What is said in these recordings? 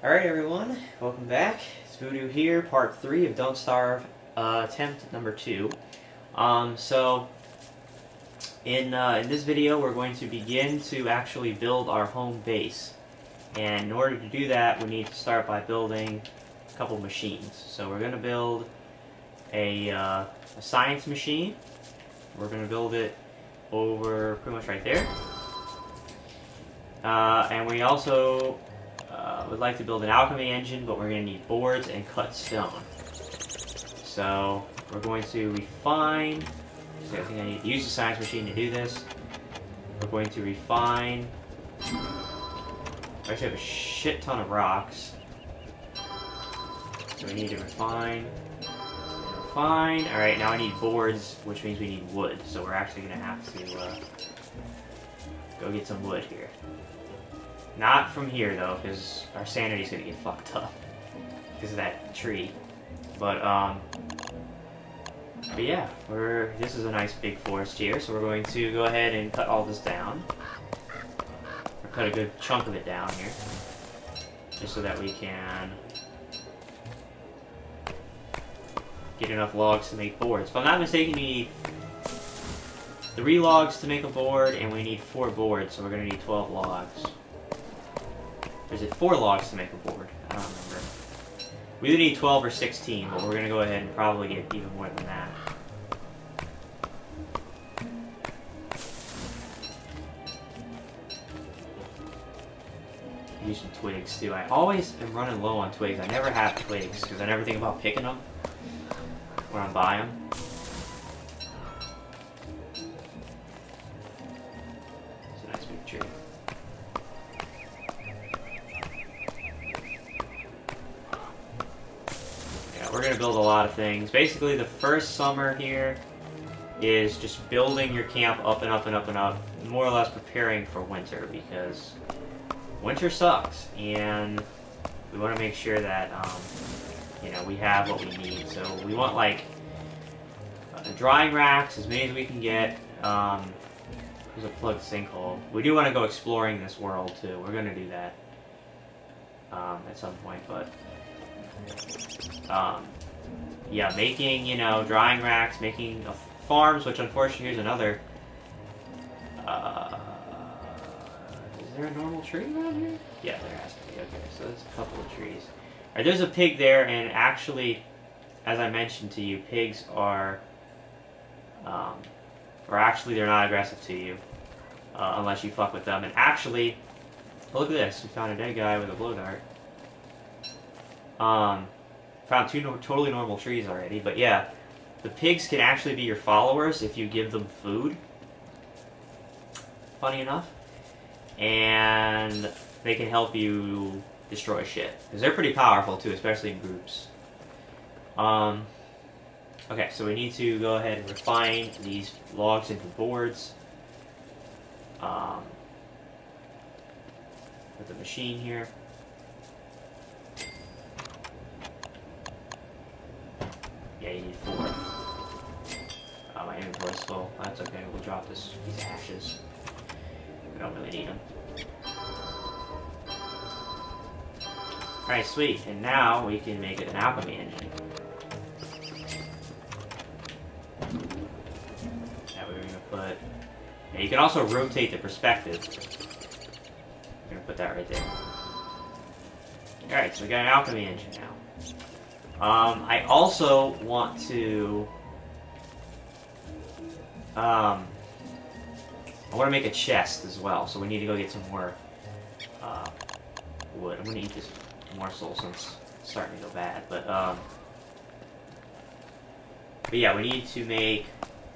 Alright everyone, welcome back. It's Voodoo here, part 3 of Don't Starve, uh, attempt number 2. Um, so, in, uh, in this video we're going to begin to actually build our home base. And in order to do that, we need to start by building a couple machines. So we're going to build a, uh, a science machine. We're going to build it over pretty much right there. Uh, and we also uh, would like to build an alchemy engine, but we're going to need boards and cut stone. So we're going to refine. So I think I need to use the science machine to do this. We're going to refine. I actually have a shit ton of rocks. So we need to refine. Refine. Alright, now I need boards, which means we need wood. So we're actually going to have to uh, go get some wood here. Not from here, though, because our sanity's gonna get fucked up. Because of that tree. But, um... But yeah, we're... This is a nice big forest here, so we're going to go ahead and cut all this down. Or cut a good chunk of it down here. Just so that we can... Get enough logs to make boards. If I'm not mistaken, we need three logs to make a board, and we need four boards, so we're gonna need 12 logs. Or is it four logs to make a board? I don't remember. We would need 12 or 16, but we're going to go ahead and probably get even more than that. Use some twigs too. I always am running low on twigs. I never have twigs because I never think about picking them when I'm buying them. Things. Basically, the first summer here is just building your camp up and up and up and up, more or less preparing for winter, because winter sucks, and we want to make sure that, um, you know, we have what we need. So we want, like, uh, drying racks, as many as we can get. Um, there's a plugged sinkhole. We do want to go exploring this world, too. We're going to do that um, at some point, but... Um, yeah, making, you know, drying racks, making farms, which unfortunately here's another. Uh, is there a normal tree around here? Yeah, there has to be. Okay, so there's a couple of trees. Right, there's a pig there, and actually, as I mentioned to you, pigs are, um, or actually they're not aggressive to you, uh, unless you fuck with them. And actually, look at this, we found a dead guy with a blow dart. Um, Found two no totally normal trees already, but yeah. The pigs can actually be your followers if you give them food. Funny enough. And they can help you destroy shit. Because they're pretty powerful too, especially in groups. Um, okay, so we need to go ahead and refine these logs into boards. Um, with the machine here. Yeah, you need four. Oh, uh, my inventory's full. That's okay, we'll drop this, these ashes. We don't really need them. Alright, sweet. And now we can make it an alchemy engine. Now we're gonna put... Yeah, you can also rotate the perspective. We're gonna put that right there. Alright, so we got an alchemy engine now. Um, I also want to... Um, I want to make a chest as well, so we need to go get some more uh, wood. I'm going to eat this morsel since it's starting to go bad, but, um, but yeah, we need to make...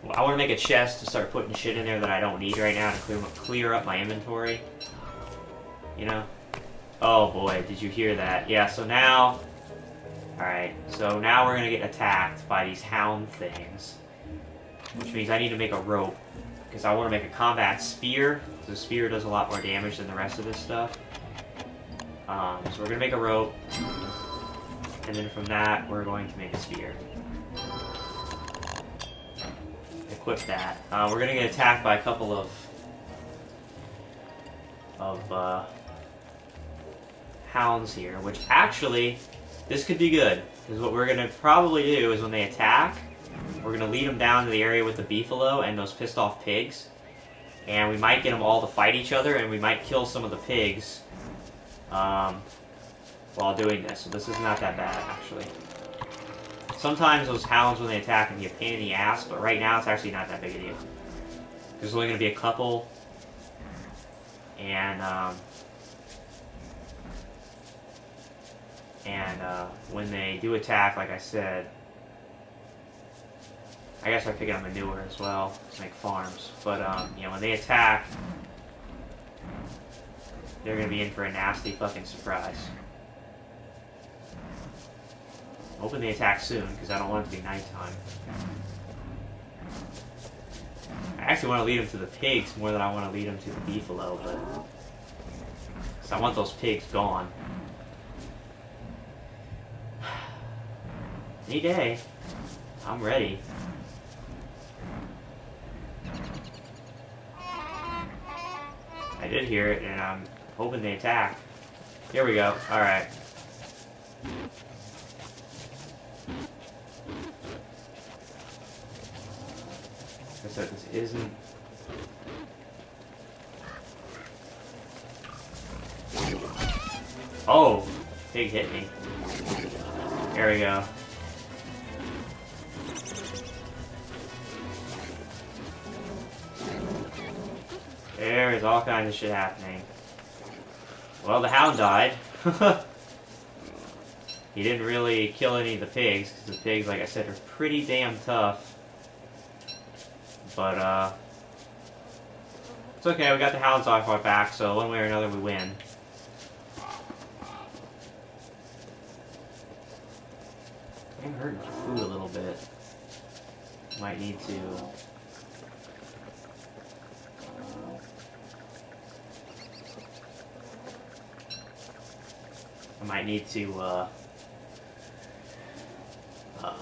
Well, I want to make a chest to start putting shit in there that I don't need right now to clear, clear up my inventory. You know? Oh boy, did you hear that? Yeah, so now Alright, so now we're gonna get attacked by these hound things. Which means I need to make a rope. Because I want to make a combat spear. The spear does a lot more damage than the rest of this stuff. Um, so we're gonna make a rope. And then from that, we're going to make a spear. Equip that. Uh, we're gonna get attacked by a couple of... of, uh, hounds here, which actually, this could be good. Because what we're going to probably do is when they attack, we're going to lead them down to the area with the beefalo and those pissed off pigs. And we might get them all to fight each other, and we might kill some of the pigs um, while doing this. So this is not that bad, actually. Sometimes those hounds, when they attack, can be a pain in the ass, but right now it's actually not that big of a deal. There's only going to be a couple, and um, and uh, when they do attack, like I said, I guess I pick up manure as well to make farms. But um, you know, when they attack, they're gonna be in for a nasty fucking surprise. Hoping they attack soon, because I don't want it to be nighttime. I actually want to lead them to the pigs more than I want to lead them to the beefalo, but... Because I want those pigs gone. Any day. I'm ready. I did hear it, and I'm hoping they attack. Here we go. Alright. I said this isn't. Oh, pig hit me. There we go. There's all kinds of shit happening. Well, the hound died. he didn't really kill any of the pigs, because the pigs, like I said, are pretty damn tough. But, uh... It's okay, we got the hounds off our back, so one way or another we win. I'm hurting for food a little bit. Might need to... I might need to, uh... uh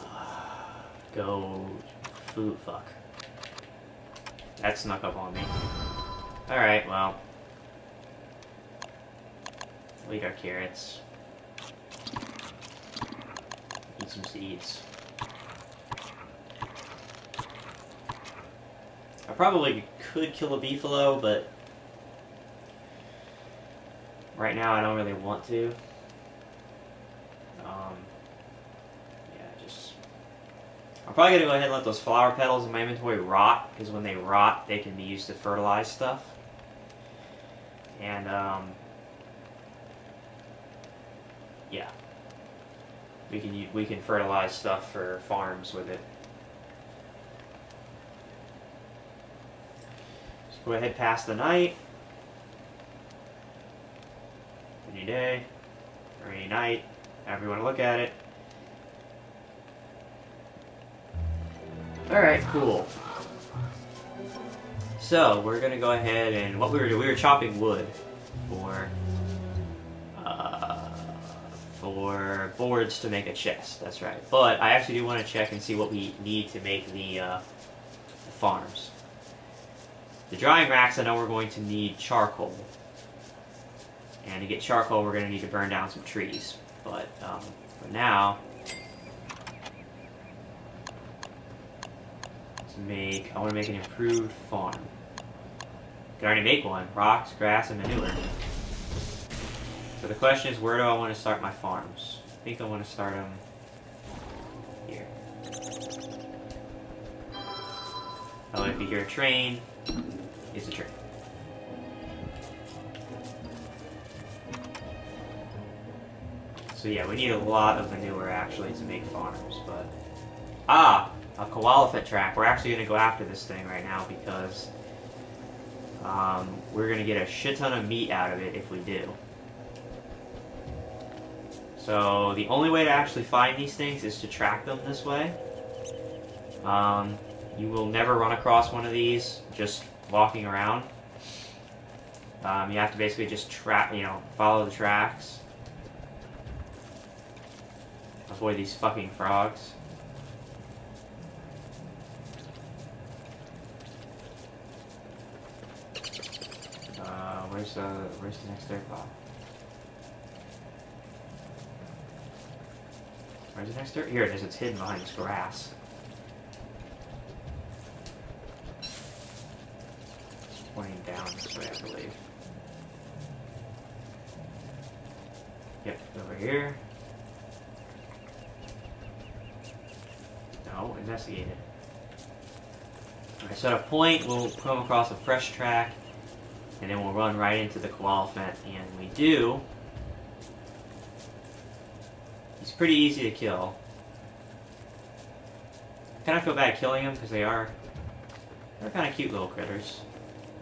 go... food, fuck. That snuck up on me. Alright, well. We'll our carrots. Eat some seeds. I probably could kill a beefalo, but right now I don't really want to. I'm probably going to go ahead and let those flower petals in my inventory rot, because when they rot, they can be used to fertilize stuff. And, um, yeah. We can, we can fertilize stuff for farms with it. Just go ahead pass the night. Any day, or any night, however you want to look at it. Alright, cool. So, we're gonna go ahead and what we were doing, we were chopping wood for uh, for boards to make a chest, that's right. But I actually do want to check and see what we need to make the, uh, the farms. The drying racks, I know we're going to need charcoal. And to get charcoal, we're going to need to burn down some trees. But um, for now, make, I want to make an improved farm. Can already make one. Rocks, grass, and manure. So the question is, where do I want to start my farms? I think I want to start them here. Oh, if you hear a train, it's a train. So yeah, we need a lot of manure actually to make farms, but... Ah! A Koalefant track. We're actually going to go after this thing right now because um, we're going to get a shit ton of meat out of it if we do. So the only way to actually find these things is to track them this way. Um, you will never run across one of these just walking around. Um, you have to basically just track, you know, follow the tracks. Avoid these fucking frogs. Uh, where's the where's the next air pod? Where's the next dirt? Here it is. It's hidden behind this grass. It's pointing down this way, I believe. Yep, over here. No, investigate it. Alright, so at a point, we'll come across a fresh track, and then we'll run right into the Koalefant, and we do. He's pretty easy to kill. Kind of feel bad killing them because they are they're kind of cute little critters,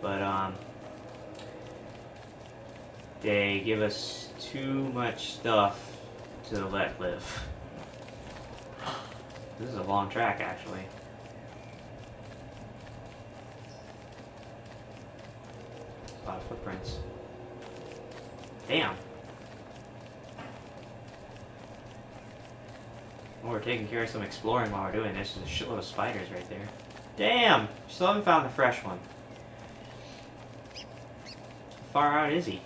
but um, they give us too much stuff to let live. This is a long track, actually. Lot of footprints. Damn. Well, we're taking care of some exploring while we're doing this. There's a shitload of spiders right there. Damn! Still haven't found the fresh one. How far out is he?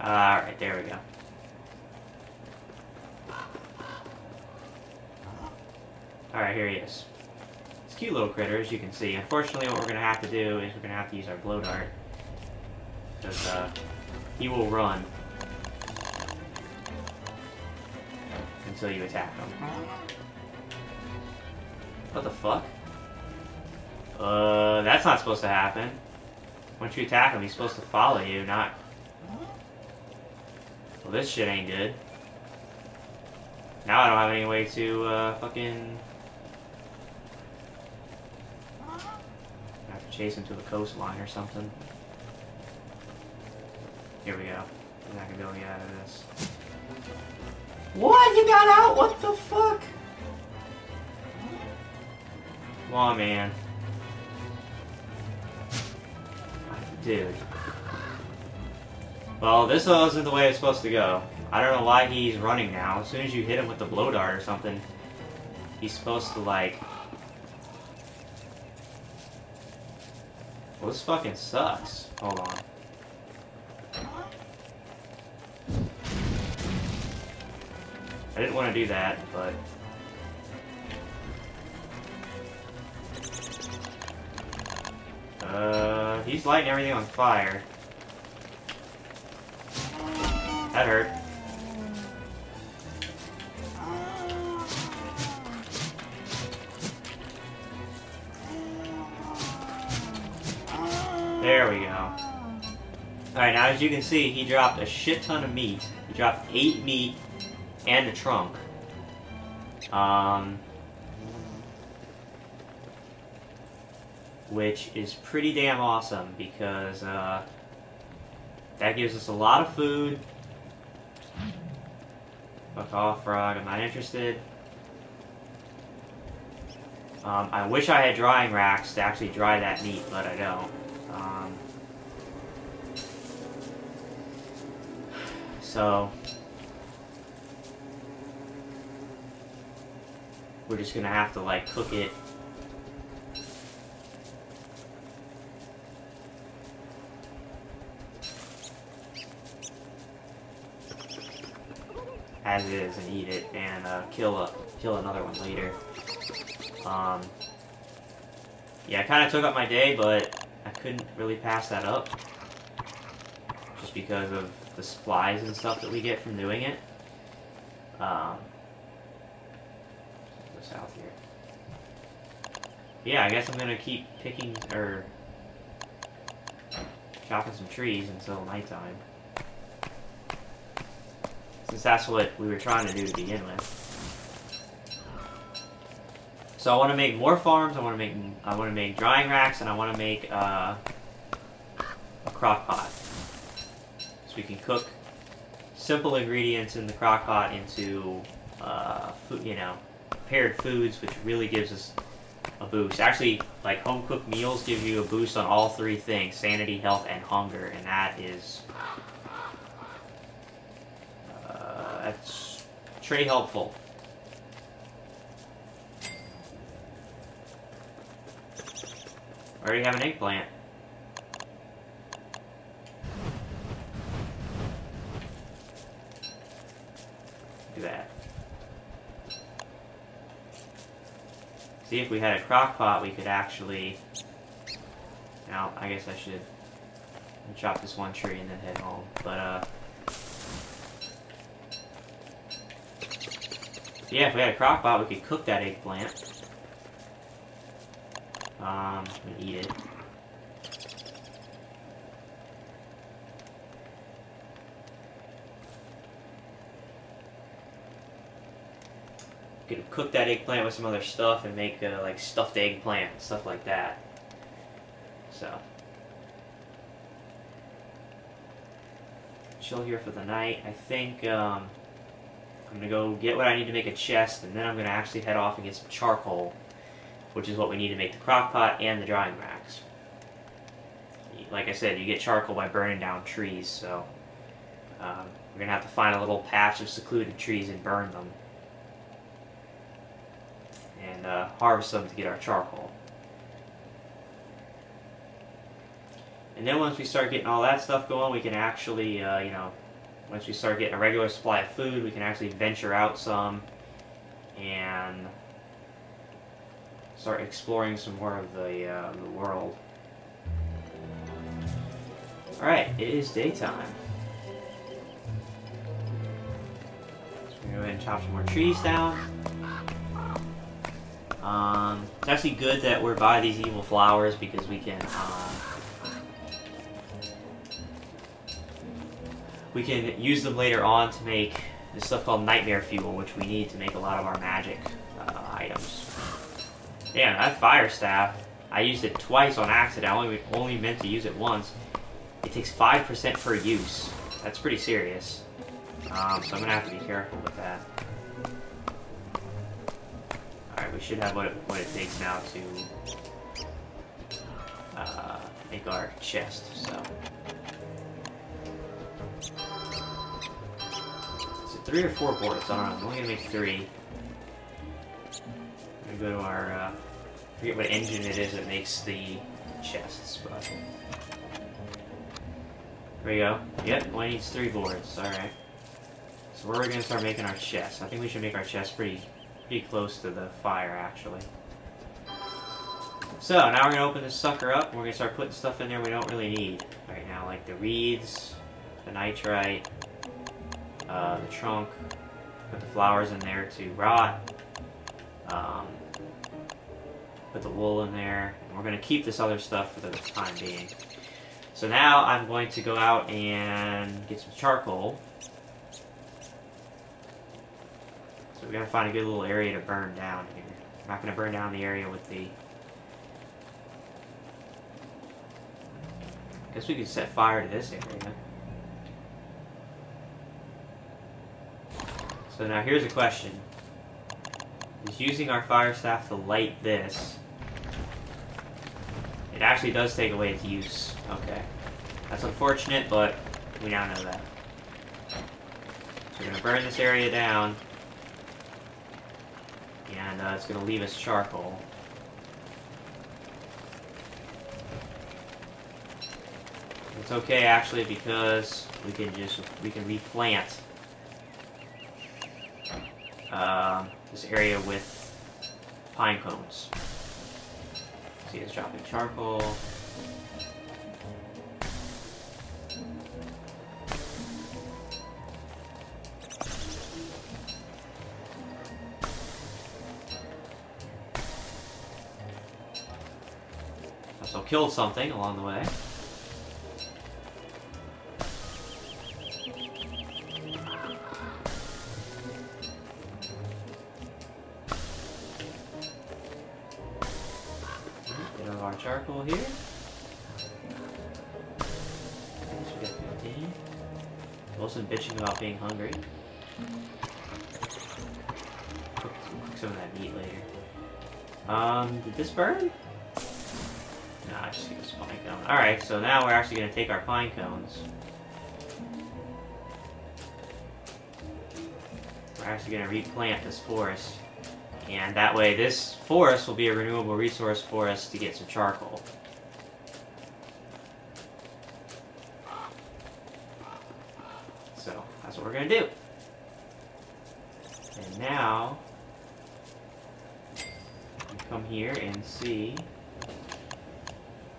Ah, Alright, there we go. Alright, here he is. Cute little critter, as you can see. Unfortunately, what we're going to have to do is we're going to have to use our blow dart. Because, uh, he will run until you attack him. What the fuck? Uh, that's not supposed to happen. Once you attack him, he's supposed to follow you, not... Well, this shit ain't good. Now I don't have any way to, uh, fucking... Him to the coastline or something. Here we go. I'm not gonna be able to get out of this. What? You got out? What the fuck? Come on, man. Dude. Well, this wasn't the way it's supposed to go. I don't know why he's running now. As soon as you hit him with the blow dart or something, he's supposed to, like... Well, this fucking sucks. Hold on. I didn't want to do that, but... Uh, he's lighting everything on fire. That hurt. There we go. Alright, now as you can see, he dropped a shit ton of meat. He dropped 8 meat and a trunk. Um, which is pretty damn awesome because uh, that gives us a lot of food. Fuck off, frog. I'm not interested. Um, I wish I had drying racks to actually dry that meat, but I don't. Um, so, we're just gonna have to like cook it as is and eat it and uh, kill a kill another one later. Um, yeah, I kind of took up my day, but couldn't really pass that up just because of the supplies and stuff that we get from doing it. Um, go south here. Yeah, I guess I'm gonna keep picking or chopping some trees until nighttime. Since that's what we were trying to do to begin with. So I want to make more farms. I want to make I want to make drying racks, and I want to make uh, a crock pot, so we can cook simple ingredients in the crock pot into uh, food, you know, prepared foods, which really gives us a boost. Actually, like home cooked meals give you a boost on all three things: sanity, health, and hunger, and that is that's pretty helpful. I already have an eggplant. Do that. See, if we had a crock pot, we could actually... Now, I guess I should chop this one tree and then head home. But, uh... Yeah, if we had a crock pot, we could cook that eggplant. Um, and eat it. could cook that eggplant with some other stuff and make uh, like stuffed eggplant stuff like that. So chill here for the night. I think um, I'm gonna go get what I need to make a chest, and then I'm gonna actually head off and get some charcoal, which is what we need to make the crock pot and the drying racks. Like I said, you get charcoal by burning down trees, so um, we're gonna have to find a little patch of secluded trees and burn them and uh, harvest them to get our charcoal. And then once we start getting all that stuff going, we can actually, uh, you know, once we start getting a regular supply of food, we can actually venture out some and start exploring some more of the, uh, the world. Alright, it is daytime. So we're to go ahead and chop some more trees down. Um, it's actually good that we're by these evil flowers because we can, uh, we can use them later on to make this stuff called nightmare fuel, which we need to make a lot of our magic uh, items. Damn, that fire staff, I used it twice on accident. I only, only meant to use it once. It takes 5% per use. That's pretty serious. Um, so I'm going to have to be careful with that Alright, we should have what it, what it takes now to uh, make our chest, so. Is it three or four boards? I don't know. I'm only gonna make three. I'm gonna go to our, uh, forget what engine it is that makes the chests, but. There we go. Yep, one needs three boards, alright. So where are we gonna start making our chests? I think we should make our chests pretty pretty close to the fire, actually. So, now we're to open this sucker up, and we're to start putting stuff in there we don't really need right now, like the reeds, the nitrite, uh, the trunk, put the flowers in there to rot, um, put the wool in there, and we're going to keep this other stuff for the time being. So now I'm going to go out and get some charcoal, So we gotta find a good little area to burn down here. I'm not gonna burn down the area with the... I guess we could set fire to this area. So now here's a question. Is using our fire staff to light this... It actually does take away its use. Okay. That's unfortunate, but we now know that. So we're gonna burn this area down and uh, it's to leave us charcoal. It's okay actually because we can just we can replant uh, this area with pine cones. See, it's dropping charcoal. So killed something along the way. Bit of our charcoal here. we got 15. Wilson bitching about being hungry. Cook, cook some of that meat later. Um, did this burn? Nah, just keep this pine cone. Alright, so now we're actually going to take our pine cones. We're actually going to replant this forest. And that way this forest will be a renewable resource for us to get some charcoal. So, that's what we're going to do. And now, come here and see.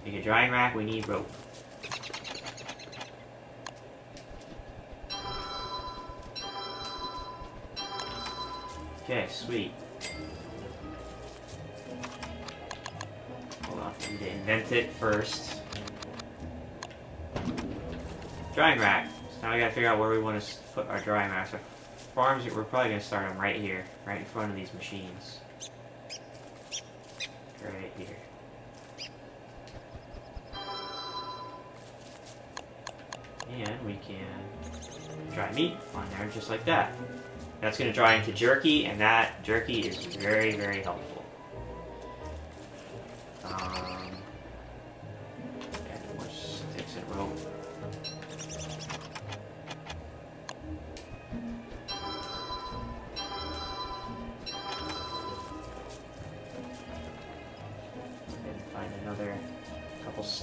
Make a drying rack, we need rope. Okay, sweet. Need to invent it first. Drying rack. So now we gotta figure out where we want to put our drying racks. Our farms, we're probably gonna start them right here, right in front of these machines. Right here. And we can dry meat on there just like that. That's to dry into jerky, and that jerky is very, very helpful.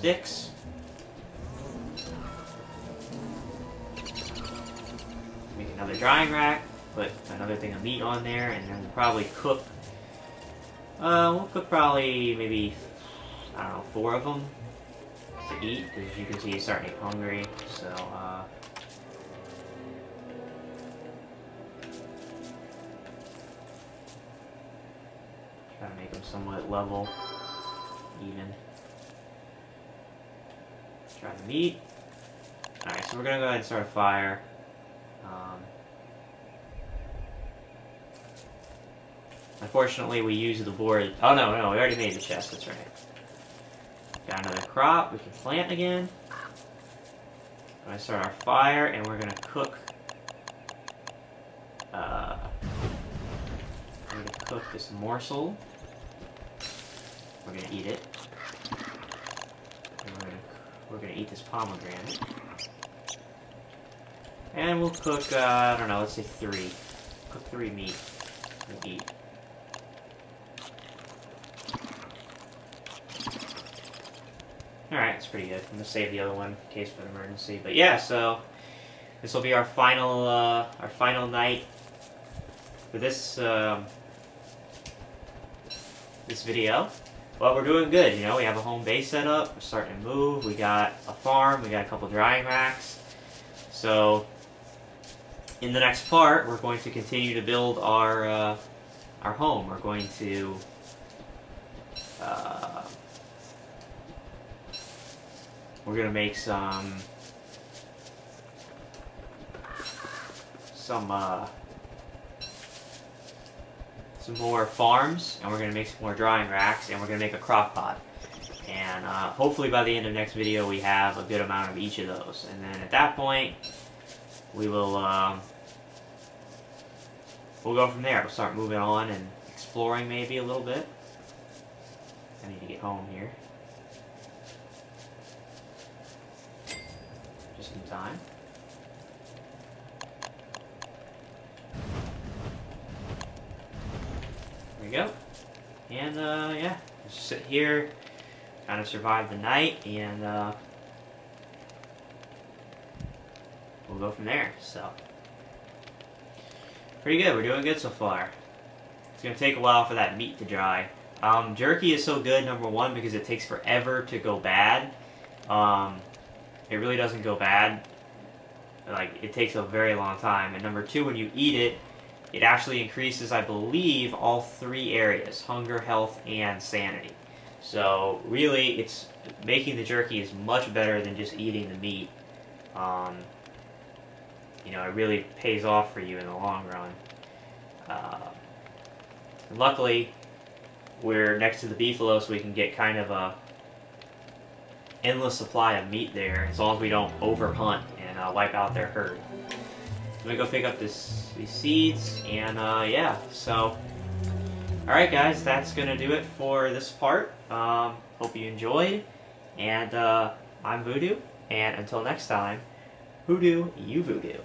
Sticks. Make another drying rack put another thing of meat on there, and then probably cook. Uh, we'll cook probably maybe I don't know four of them to eat because you can see he's starting to get hungry. So. Uh, try to make them somewhat level, even. Try the meat. Alright, so we're gonna go ahead and start a fire. Um, Unfortunately, we use the board. Oh, no, no, we already made the chest. That's right. Got another crop. We can plant again. Gonna start our fire, and we're gonna cook. Uh, we're gonna cook this morsel. We're gonna eat it. We're gonna eat this pomegranate. And we'll cook. Uh, I don't know. Let's say three. Cook three meat. And eat. Alright, it's pretty good. I'm gonna save the other one in case of an emergency. But yeah, so this will be our final uh, our final night for this um, this video. Well, we're doing good. You know, we have a home base set up. We're starting to move. We got a farm. We got a couple drying racks. So in the next part, we're going to continue to build our uh, our home. We're going to uh, we're gonna make some some uh, some more farms, and we're gonna make some more drying racks, and we're gonna make a crock pot. And uh, hopefully by the end of next video we have a good amount of each of those. And then at that point, we will um, we'll go from there. We'll start moving on and exploring maybe a little bit. I need to get home here. Just in time. Go. And, uh, yeah. Just sit here, kind of survive the night, and, uh, we'll go from there, so. Pretty good, we're doing good so far. It's gonna take a while for that meat to dry. Um, jerky is so good, number one, because it takes forever to go bad. Um, it really doesn't go bad. Like, it takes a very long time. And number two, when you eat it, it actually increases, I believe, all three areas, hunger, health, and sanity. So, really, it's making the jerky is much better than just eating the meat. Um, you know, it really pays off for you in the long run. Uh, luckily, we're next to the beefalo, so we can get kind of a endless supply of meat there, as long as we don't overhunt and uh, wipe out their herd. I'm gonna go pick up this these seeds, and uh, yeah, so. Alright guys, that's gonna do it for this part. Um, hope you enjoyed, and uh, I'm Voodoo, and until next time, Hoodoo, you Voodoo.